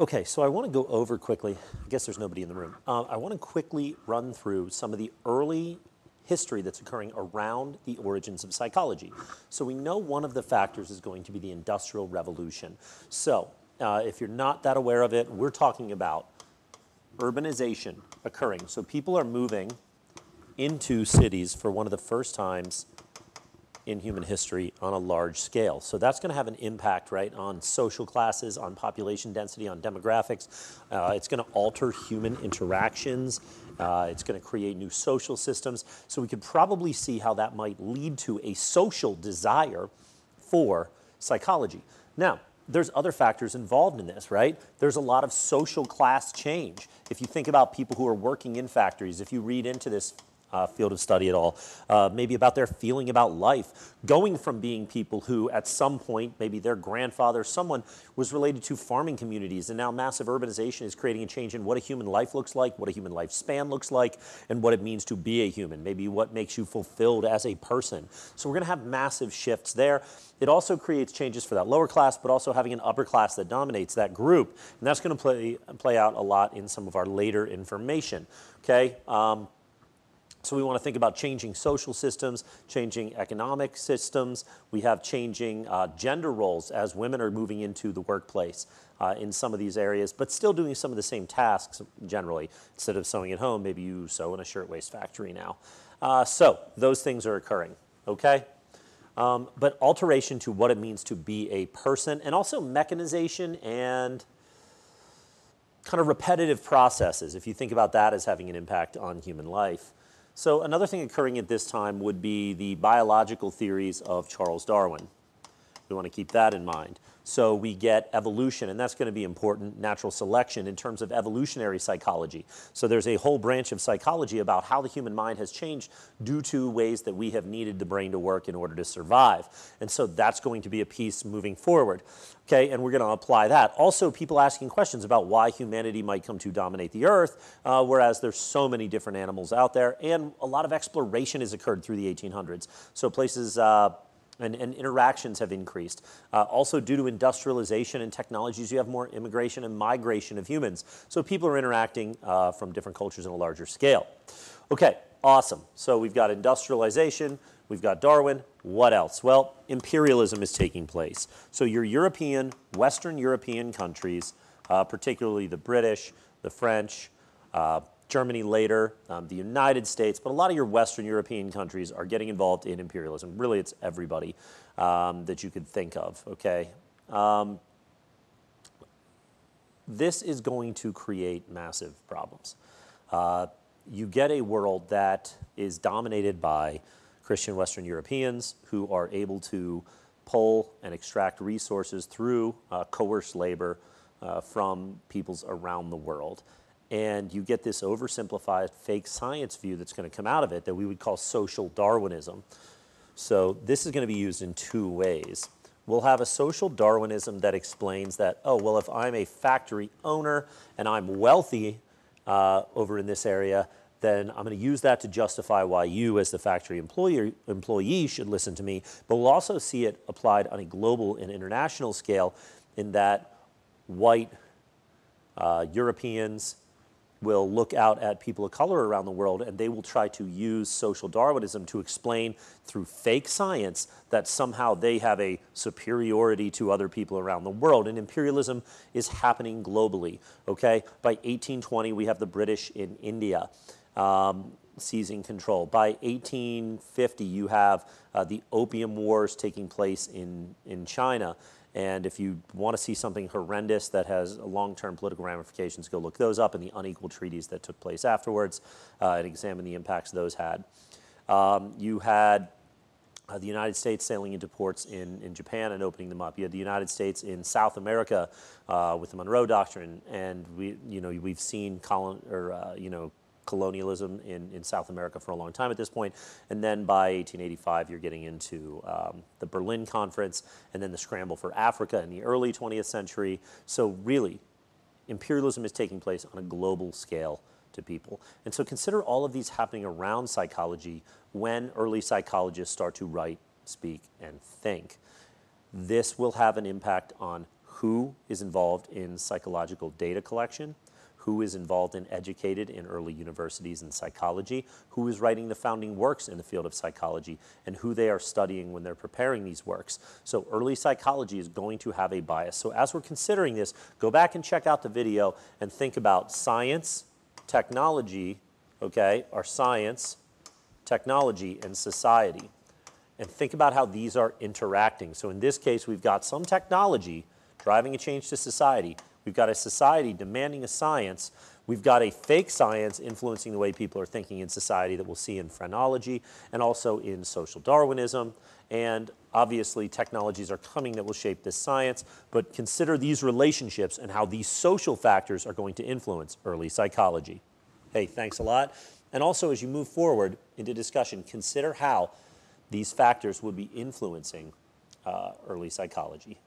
Okay, so I want to go over quickly. I guess there's nobody in the room. Uh, I want to quickly run through some of the early history that's occurring around the origins of psychology. So we know one of the factors is going to be the Industrial Revolution. So uh, if you're not that aware of it, we're talking about urbanization occurring. So people are moving into cities for one of the first times in human history on a large scale. So that's going to have an impact, right, on social classes, on population density, on demographics. Uh, it's going to alter human interactions. Uh, it's going to create new social systems. So we could probably see how that might lead to a social desire for psychology. Now, there's other factors involved in this, right? There's a lot of social class change. If you think about people who are working in factories, if you read into this uh, field of study at all, uh, maybe about their feeling about life, going from being people who at some point, maybe their grandfather, someone was related to farming communities, and now massive urbanization is creating a change in what a human life looks like, what a human lifespan looks like, and what it means to be a human, maybe what makes you fulfilled as a person. So we're going to have massive shifts there. It also creates changes for that lower class, but also having an upper class that dominates that group. And that's going to play, play out a lot in some of our later information. Okay? Um, so we want to think about changing social systems, changing economic systems. We have changing uh, gender roles as women are moving into the workplace uh, in some of these areas, but still doing some of the same tasks generally. Instead of sewing at home, maybe you sew in a shirtwaist factory now. Uh, so those things are occurring, okay? Um, but alteration to what it means to be a person and also mechanization and kind of repetitive processes, if you think about that as having an impact on human life. So another thing occurring at this time would be the biological theories of Charles Darwin. Want to keep that in mind. So we get evolution, and that's going to be important, natural selection in terms of evolutionary psychology. So there's a whole branch of psychology about how the human mind has changed due to ways that we have needed the brain to work in order to survive. And so that's going to be a piece moving forward. Okay, and we're going to apply that. Also, people asking questions about why humanity might come to dominate the earth, uh, whereas there's so many different animals out there, and a lot of exploration has occurred through the 1800s. So places uh, and, and, interactions have increased. Uh, also, due to industrialization and technologies, you have more immigration and migration of humans. So people are interacting uh, from different cultures on a larger scale. Okay, awesome. So we've got industrialization, we've got Darwin. What else? Well, imperialism is taking place. So your European, Western European countries, uh, particularly the British, the French, uh, Germany later, um, the United States, but a lot of your Western European countries are getting involved in imperialism. Really, it's everybody um, that you could think of, okay? Um, this is going to create massive problems. Uh, you get a world that is dominated by Christian Western Europeans who are able to pull and extract resources through uh, coerced labor uh, from peoples around the world and you get this oversimplified fake science view that's going to come out of it that we would call social Darwinism. So this is going to be used in two ways. We'll have a social Darwinism that explains that, oh, well, if I'm a factory owner and I'm wealthy uh, over in this area, then I'm going to use that to justify why you, as the factory employer, employee, should listen to me. But we'll also see it applied on a global and international scale in that white uh, Europeans, will look out at people of color around the world and they will try to use social Darwinism to explain through fake science that somehow they have a superiority to other people around the world. And imperialism is happening globally, okay? By 1820, we have the British in India. Um, seizing control. By 1850, you have uh, the Opium Wars taking place in, in China. And if you want to see something horrendous that has long-term political ramifications, go look those up and the unequal treaties that took place afterwards uh, and examine the impacts those had. Um, you had uh, the United States sailing into ports in, in Japan and opening them up. You had the United States in South America uh, with the Monroe Doctrine, and we, you know, we've seen or uh, you know, colonialism in, in South America for a long time at this point. And then by 1885, you're getting into um, the Berlin Conference and then the scramble for Africa in the early 20th century. So really, imperialism is taking place on a global scale to people. And so consider all of these happening around psychology when early psychologists start to write, speak, and think. This will have an impact on who is involved in psychological data collection, who is involved and educated in early universities in psychology, who is writing the founding works in the field of psychology, and who they are studying when they're preparing these works. So early psychology is going to have a bias. So as we're considering this, go back and check out the video and think about science, technology, okay, our science, technology, and society. And think about how these are interacting. So in this case, we've got some technology driving a change to society. We've got a society demanding a science. We've got a fake science influencing the way people are thinking in society that we'll see in phrenology and also in social Darwinism. And obviously, technologies are coming that will shape this science. But consider these relationships and how these social factors are going to influence early psychology. Hey, thanks a lot. And also, as you move forward into discussion, consider how these factors would be influencing uh, early psychology.